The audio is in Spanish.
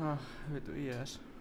Ah, vitu IS.